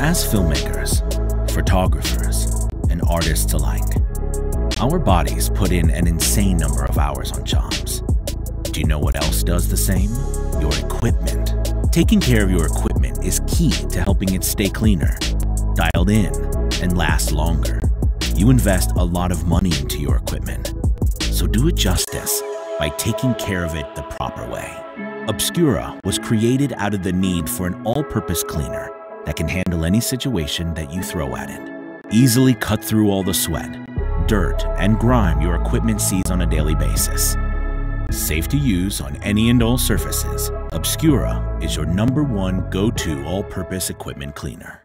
As filmmakers, photographers, and artists alike, our bodies put in an insane number of hours on jobs. Do you know what else does the same? Your equipment. Taking care of your equipment is key to helping it stay cleaner, dialed in, and last longer. You invest a lot of money into your equipment, so do it justice by taking care of it the proper way. Obscura was created out of the need for an all-purpose cleaner that can handle any situation that you throw at it. Easily cut through all the sweat, dirt, and grime your equipment sees on a daily basis. Safe to use on any and all surfaces, Obscura is your number one go-to all-purpose equipment cleaner.